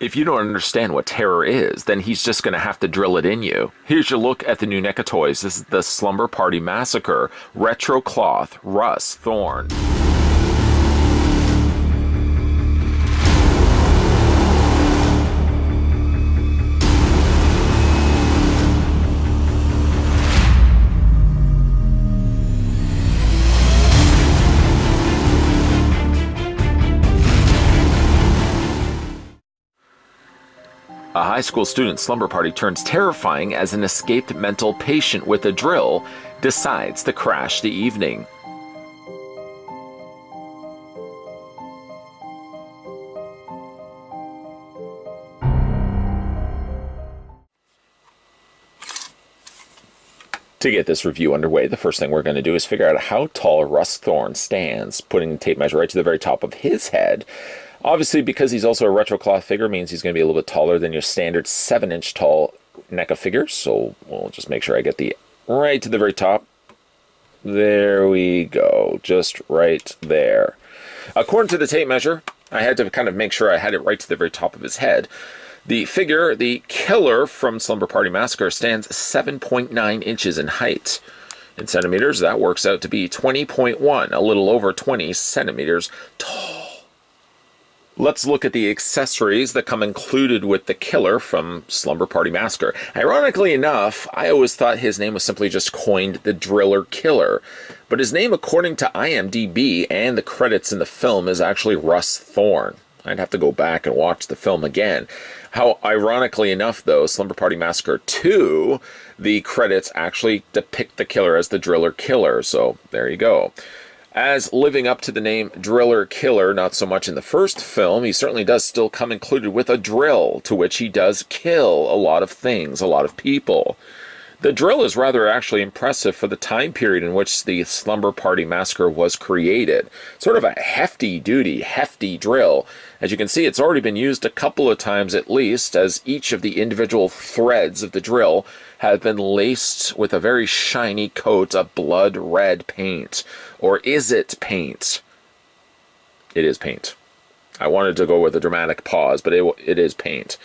If you don't understand what terror is, then he's just going to have to drill it in you. Here's your look at the new NECA toys. This is the Slumber Party Massacre Retro Cloth Russ Thorn. High school student slumber party turns terrifying as an escaped mental patient with a drill decides to crash the evening. To get this review underway, the first thing we're going to do is figure out how tall Russ Thorn stands, putting the tape measure right to the very top of his head. Obviously, because he's also a retro cloth figure, means he's going to be a little bit taller than your standard 7 inch tall NECA figure. So we'll just make sure I get the right to the very top. There we go, just right there. According to the tape measure, I had to kind of make sure I had it right to the very top of his head. The figure, the killer from Slumber Party Massacre, stands 7.9 inches in height. In centimeters, that works out to be 20.1, a little over 20 centimeters tall. Let's look at the accessories that come included with the killer from Slumber Party Massacre. Ironically enough, I always thought his name was simply just coined the Driller Killer, but his name, according to IMDb and the credits in the film, is actually Russ Thorn. I'd have to go back and watch the film again. How ironically enough, though, Slumber Party Massacre 2, the credits actually depict the killer as the Driller Killer, so there you go. As living up to the name Driller Killer, not so much in the first film, he certainly does still come included with a drill, to which he does kill a lot of things, a lot of people. The drill is rather actually impressive for the time period in which the Slumber Party Massacre was created. Sort of a hefty duty, hefty drill. As you can see, it's already been used a couple of times at least, as each of the individual threads of the drill have been laced with a very shiny coat of blood red paint. Or is it paint? It is paint. I wanted to go with a dramatic pause, but it, it is paint.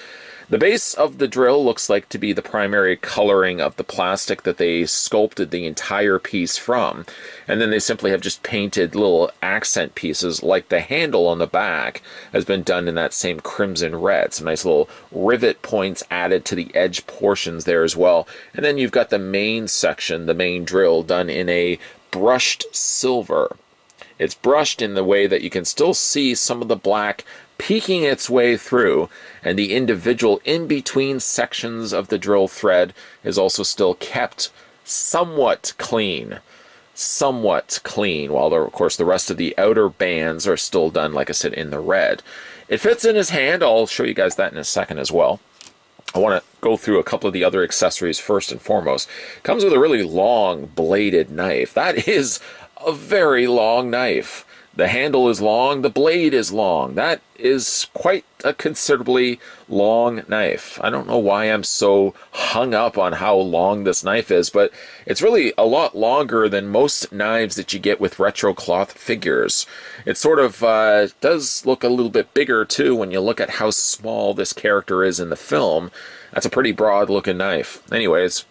The base of the drill looks like to be the primary coloring of the plastic that they sculpted the entire piece from. And then they simply have just painted little accent pieces like the handle on the back has been done in that same crimson red. Some nice little rivet points added to the edge portions there as well. And then you've got the main section, the main drill, done in a brushed silver. It's brushed in the way that you can still see some of the black peeking its way through, and the individual in between sections of the drill thread is also still kept somewhat clean. Somewhat clean, while of course the rest of the outer bands are still done, like I said, in the red. It fits in his hand. I'll show you guys that in a second as well. I want to go through a couple of the other accessories first and foremost. Comes with a really long bladed knife. That is a very long knife. The handle is long, the blade is long. That is quite a considerably long knife. I don't know why I'm so hung up on how long this knife is, but it's really a lot longer than most knives that you get with retro cloth figures. It sort of uh, does look a little bit bigger too when you look at how small this character is in the film. That's a pretty broad looking knife. Anyways,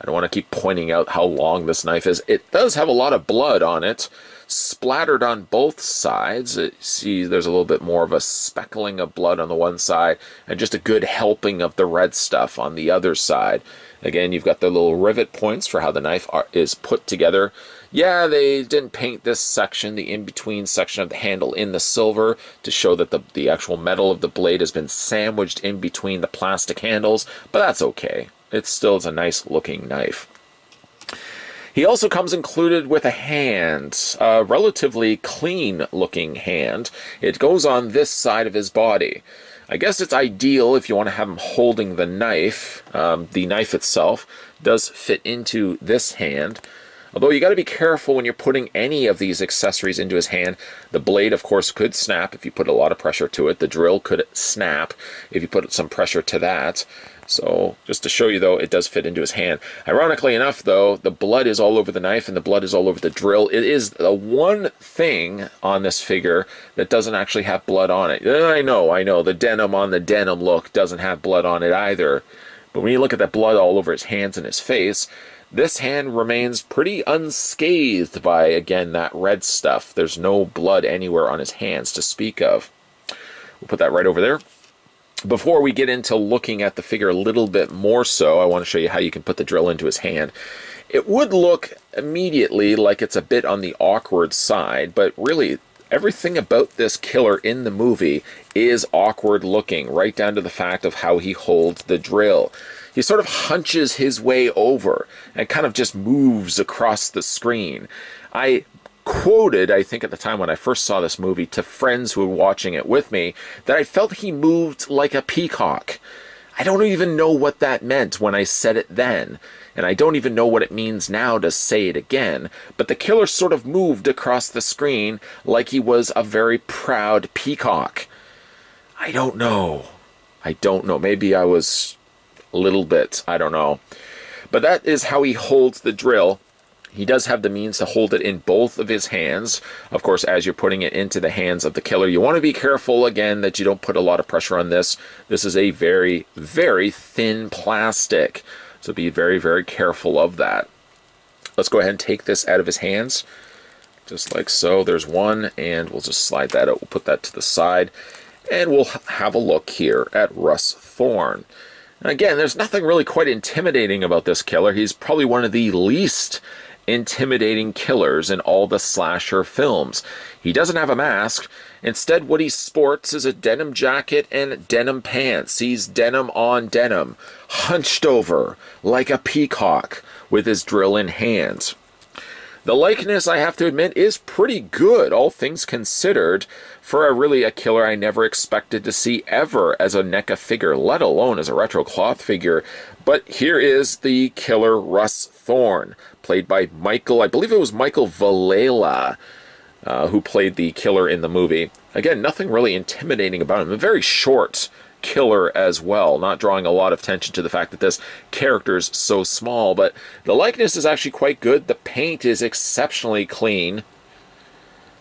I don't want to keep pointing out how long this knife is. It does have a lot of blood on it splattered on both sides. Uh, see, there's a little bit more of a speckling of blood on the one side and just a good helping of the red stuff on the other side. Again, you've got the little rivet points for how the knife are, is put together. Yeah, they didn't paint this section, the in-between section of the handle in the silver to show that the, the actual metal of the blade has been sandwiched in between the plastic handles, but that's okay. It still is a nice looking knife. He also comes included with a hand, a relatively clean looking hand. It goes on this side of his body. I guess it's ideal if you want to have him holding the knife. Um, the knife itself does fit into this hand. Although you got to be careful when you're putting any of these accessories into his hand. The blade, of course, could snap if you put a lot of pressure to it. The drill could snap if you put some pressure to that. So just to show you though, it does fit into his hand. Ironically enough though, the blood is all over the knife and the blood is all over the drill. It is the one thing on this figure that doesn't actually have blood on it. I know, I know, the denim on the denim look doesn't have blood on it either. But when you look at that blood all over his hands and his face, this hand remains pretty unscathed by, again, that red stuff. There's no blood anywhere on his hands to speak of. We'll put that right over there before we get into looking at the figure a little bit more so, I want to show you how you can put the drill into his hand. It would look immediately like it's a bit on the awkward side, but really everything about this killer in the movie is awkward looking, right down to the fact of how he holds the drill. He sort of hunches his way over and kind of just moves across the screen. I quoted, I think at the time when I first saw this movie, to friends who were watching it with me, that I felt he moved like a peacock. I don't even know what that meant when I said it then, and I don't even know what it means now to say it again, but the killer sort of moved across the screen like he was a very proud peacock. I don't know. I don't know. Maybe I was a little bit. I don't know. But that is how he holds the drill he does have the means to hold it in both of his hands. Of course, as you're putting it into the hands of the killer, you want to be careful again that you don't put a lot of pressure on this. This is a very, very thin plastic. So be very, very careful of that. Let's go ahead and take this out of his hands. Just like so. There's one, and we'll just slide that out. We'll put that to the side. And we'll have a look here at Russ Thorn. And again, there's nothing really quite intimidating about this killer. He's probably one of the least intimidating killers in all the slasher films. He doesn't have a mask. Instead, what he sports is a denim jacket and denim pants. He's denim on denim, hunched over like a peacock with his drill in hand. The likeness, I have to admit, is pretty good, all things considered, for a really a killer I never expected to see ever as a NECA figure, let alone as a retro cloth figure. But here is the killer Russ Thorn, played by Michael, I believe it was Michael Villella, uh, who played the killer in the movie. Again, nothing really intimidating about him. A very short killer as well, not drawing a lot of attention to the fact that this character is so small, but the likeness is actually quite good. The paint is exceptionally clean.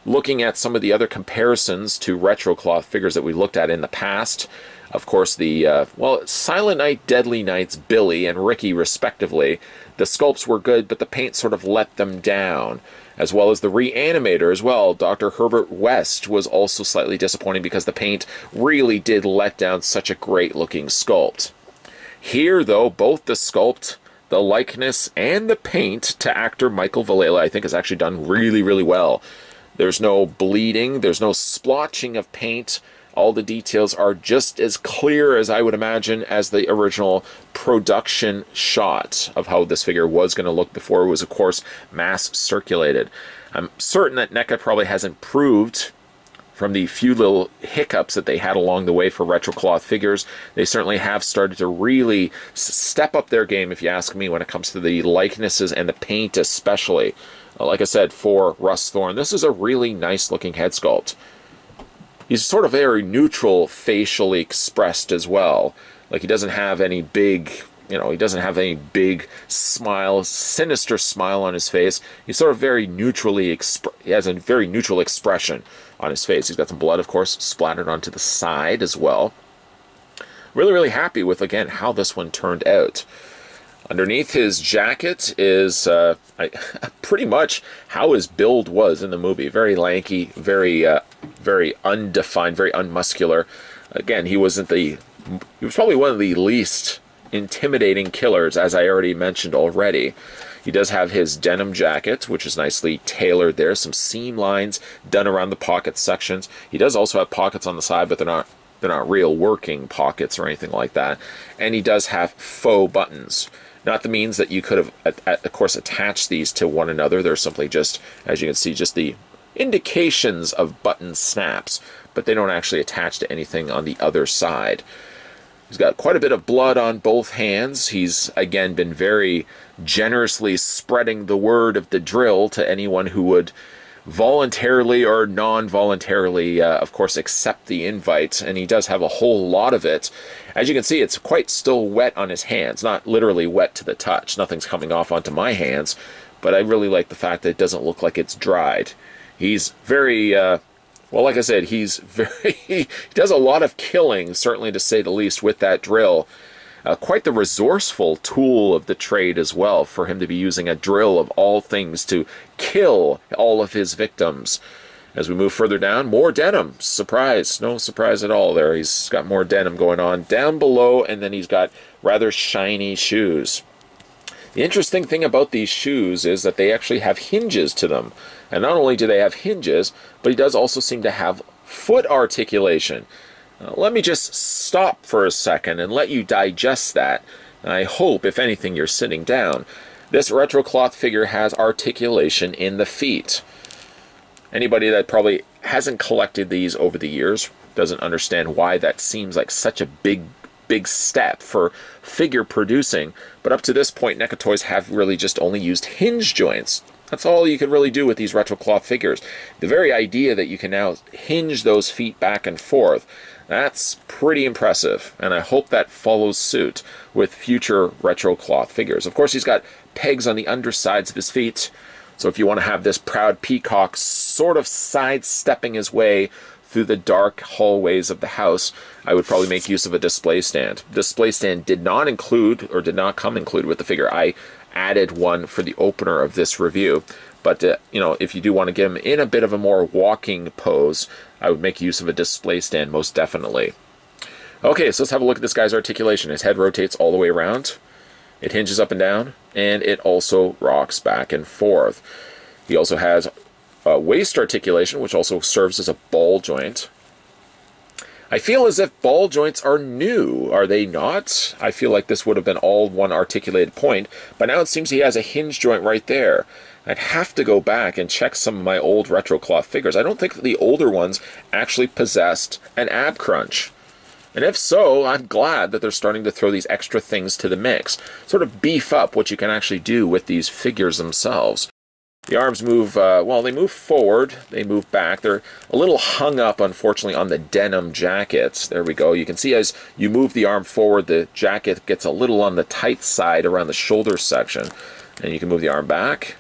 Looking at some of the other comparisons to retro cloth figures that we looked at in the past, of course, the, uh, well, Silent Night, Deadly Nights, Billy and Ricky, respectively, the sculpts were good, but the paint sort of let them down. As well as the Reanimator as well. Dr. Herbert West was also slightly disappointing because the paint really did let down such a great looking sculpt. Here, though, both the sculpt, the likeness, and the paint to actor Michael Villella, I think, is actually done really, really well. There's no bleeding, there's no splotching of paint all the details are just as clear as I would imagine as the original production shot of how this figure was going to look before it was, of course, mass circulated. I'm certain that NECA probably has improved from the few little hiccups that they had along the way for retro cloth figures. They certainly have started to really step up their game, if you ask me, when it comes to the likenesses and the paint, especially. Like I said, for Russ Thorn, this is a really nice looking head sculpt he's sort of very neutral facially expressed as well. Like he doesn't have any big, you know, he doesn't have any big smile, sinister smile on his face. He's sort of very neutrally he has a very neutral expression on his face. He's got some blood, of course, splattered onto the side as well. Really, really happy with again how this one turned out. Underneath his jacket is uh, I, pretty much how his build was in the movie. Very lanky, very, uh, very undefined, very unmuscular. Again, he wasn't the. He was probably one of the least intimidating killers, as I already mentioned already. He does have his denim jacket, which is nicely tailored there. Some seam lines done around the pocket sections. He does also have pockets on the side, but they're not they're not real working pockets or anything like that. And he does have faux buttons. Not the means that you could have, of course, attached these to one another. They're simply just, as you can see, just the indications of button snaps, but they don't actually attach to anything on the other side. He's got quite a bit of blood on both hands. He's, again, been very generously spreading the word of the drill to anyone who would voluntarily or non voluntarily, uh, of course, accept the invite, and he does have a whole lot of it. As you can see, it's quite still wet on his hands, not literally wet to the touch. Nothing's coming off onto my hands, but I really like the fact that it doesn't look like it's dried. He's very, uh, well, like I said, he's very, he does a lot of killing, certainly to say the least, with that drill. Uh, quite the resourceful tool of the trade as well for him to be using a drill of all things to kill all of his victims. As we move further down, more denim. Surprise. No surprise at all there. He's got more denim going on down below, and then he's got rather shiny shoes. The interesting thing about these shoes is that they actually have hinges to them. And not only do they have hinges, but he does also seem to have foot articulation. Uh, let me just stop for a second and let you digest that. I hope, if anything, you're sitting down. This retro cloth figure has articulation in the feet. Anybody that probably hasn't collected these over the years doesn't understand why that seems like such a big, big step for figure producing. But up to this point, NECA Toys have really just only used hinge joints. That's all you can really do with these retro cloth figures. The very idea that you can now hinge those feet back and forth, that's pretty impressive, and I hope that follows suit with future retro cloth figures. Of course, he's got pegs on the undersides of his feet, so if you want to have this proud peacock sort of sidestepping his way through the dark hallways of the house, I would probably make use of a display stand. Display stand did not include, or did not come included with the figure. I added one for the opener of this review. But, uh, you know, if you do want to get him in a bit of a more walking pose, I would make use of a display stand most definitely. Okay, so let's have a look at this guy's articulation. His head rotates all the way around. It hinges up and down, and it also rocks back and forth. He also has uh, waist articulation, which also serves as a ball joint. I feel as if ball joints are new, are they not? I feel like this would have been all one articulated point, but now it seems he has a hinge joint right there. I'd have to go back and check some of my old retro cloth figures. I don't think that the older ones actually possessed an ab crunch. And if so, I'm glad that they're starting to throw these extra things to the mix, sort of beef up what you can actually do with these figures themselves. The arms move, uh, well, they move forward, they move back. They're a little hung up, unfortunately, on the denim jackets. There we go. You can see as you move the arm forward, the jacket gets a little on the tight side around the shoulder section. And you can move the arm back.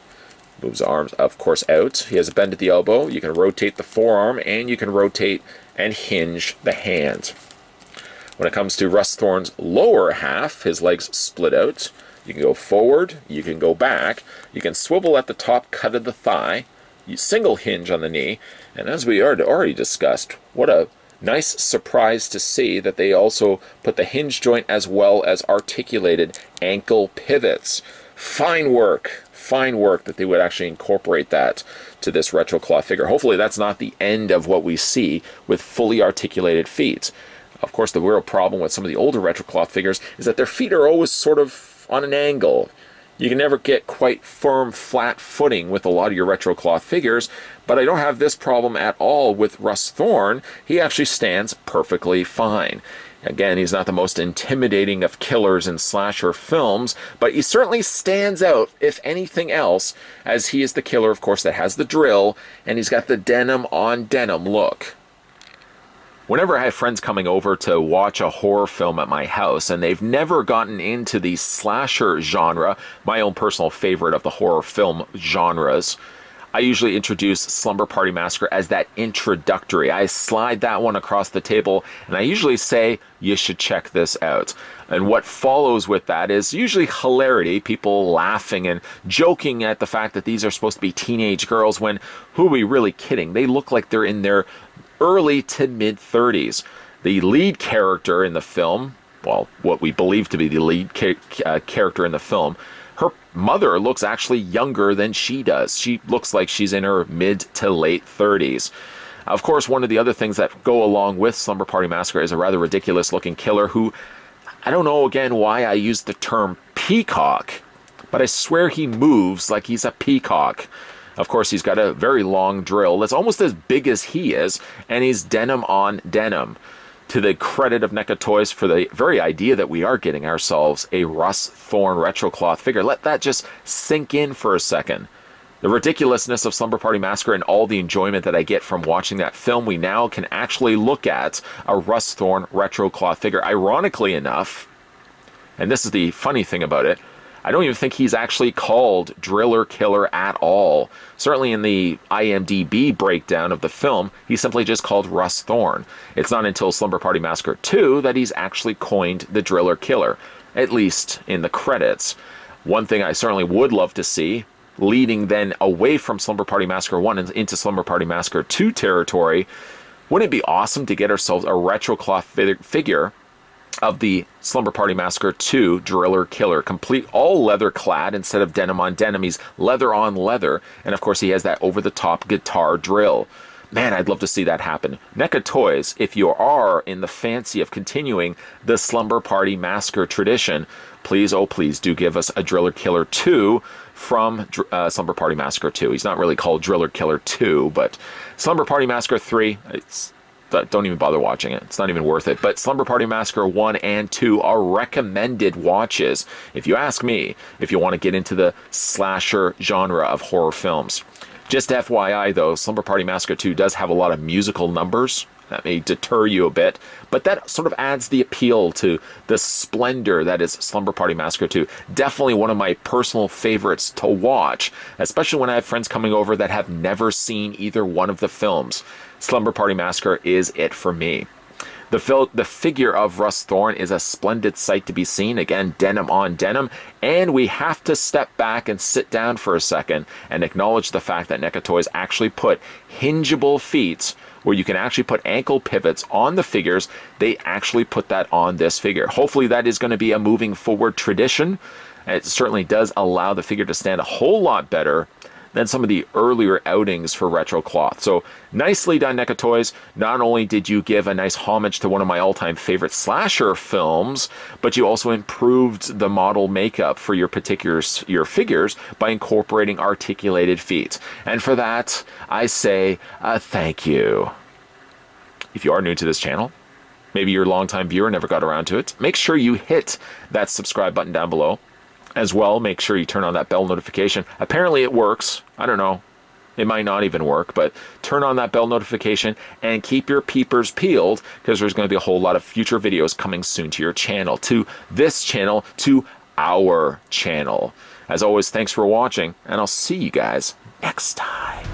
Moves the arms, of course, out. He has a bend at the elbow. You can rotate the forearm, and you can rotate and hinge the hand. When it comes to Russ Thorn's lower half, his legs split out. You can go forward, you can go back, you can swivel at the top cut of the thigh, you single hinge on the knee, and as we already discussed, what a nice surprise to see that they also put the hinge joint as well as articulated ankle pivots. Fine work, fine work that they would actually incorporate that to this retro cloth figure. Hopefully that's not the end of what we see with fully articulated feet. Of course, the real problem with some of the older retro cloth figures is that their feet are always sort of on an angle. You can never get quite firm, flat footing with a lot of your retro cloth figures, but I don't have this problem at all with Russ Thorn. He actually stands perfectly fine. Again, he's not the most intimidating of killers in slasher films, but he certainly stands out, if anything else, as he is the killer, of course, that has the drill, and he's got the denim on denim look whenever I have friends coming over to watch a horror film at my house and they've never gotten into the slasher genre, my own personal favorite of the horror film genres, I usually introduce Slumber Party Massacre as that introductory. I slide that one across the table and I usually say, you should check this out. And what follows with that is usually hilarity, people laughing and joking at the fact that these are supposed to be teenage girls when who are we really kidding? They look like they're in their early to mid 30s. The lead character in the film, well, what we believe to be the lead ca- uh, character in the film, her mother looks actually younger than she does. She looks like she's in her mid to late 30s. Of course, one of the other things that go along with Slumber Party Massacre is a rather ridiculous looking killer who, I don't know again why I use the term peacock, but I swear he moves like he's a peacock. Of course, he's got a very long drill that's almost as big as he is, and he's denim on denim. To the credit of NECA Toys for the very idea that we are getting ourselves a Russ Thorn retro cloth figure. Let that just sink in for a second. the ridiculousness of Slumber Party Massacre and all the enjoyment that I get from watching that film, we now can actually look at a Russ Thorn retro cloth figure. Ironically enough, and this is the funny thing about it, I don't even think he's actually called Driller Killer at all. Certainly in the IMDb breakdown of the film, he's simply just called Russ Thorn. It's not until Slumber Party Massacre 2 that he's actually coined the Driller Killer, at least in the credits. One thing I certainly would love to see, leading then away from Slumber Party Massacre 1 and into Slumber Party Massacre 2 territory, wouldn't it be awesome to get ourselves a retro cloth figure of the Slumber Party Massacre 2 Driller Killer, complete all leather clad instead of denim on denim. He's leather on leather, and of course, he has that over the top guitar drill. Man, I'd love to see that happen. NECA Toys, if you are in the fancy of continuing the Slumber Party Massacre tradition, please, oh please, do give us a Driller Killer 2 from uh, Slumber Party Massacre 2. He's not really called Driller Killer 2, but Slumber Party Massacre 3, it's don't even bother watching it. It's not even worth it. But Slumber Party Massacre 1 and 2 are recommended watches, if you ask me, if you want to get into the slasher genre of horror films. Just FYI, though, Slumber Party Massacre 2 does have a lot of musical numbers. That may deter you a bit, but that sort of adds the appeal to the splendor that is Slumber Party Massacre 2. Definitely one of my personal favorites to watch, especially when I have friends coming over that have never seen either one of the films. Slumber Party Massacre is it for me. The, fil- the figure of Russ Thorn is a splendid sight to be seen. Again, denim on denim. And we have to step back and sit down for a second and acknowledge the fact that NECA Toys actually put hingeable feet where you can actually put ankle pivots on the figures. They actually put that on this figure. Hopefully, that is going to be a moving forward tradition. It certainly does allow the figure to stand a whole lot better than some of the earlier outings for retro cloth. So nicely done, NECA Toys. Not only did you give a nice homage to one of my all-time favorite slasher films, but you also improved the model makeup for your particular your figures by incorporating articulated feet. And for that, I say uh, thank you. If you are new to this channel, maybe you're a longtime viewer, never got around to it, make sure you hit that subscribe button down below as well. Make sure you turn on that bell notification. Apparently, it works. I don't know. It might not even work, but turn on that bell notification and keep your peepers peeled because there's going to be a whole lot of future videos coming soon to your channel, to this channel, to our channel. As always, thanks for watching, and I'll see you guys next time.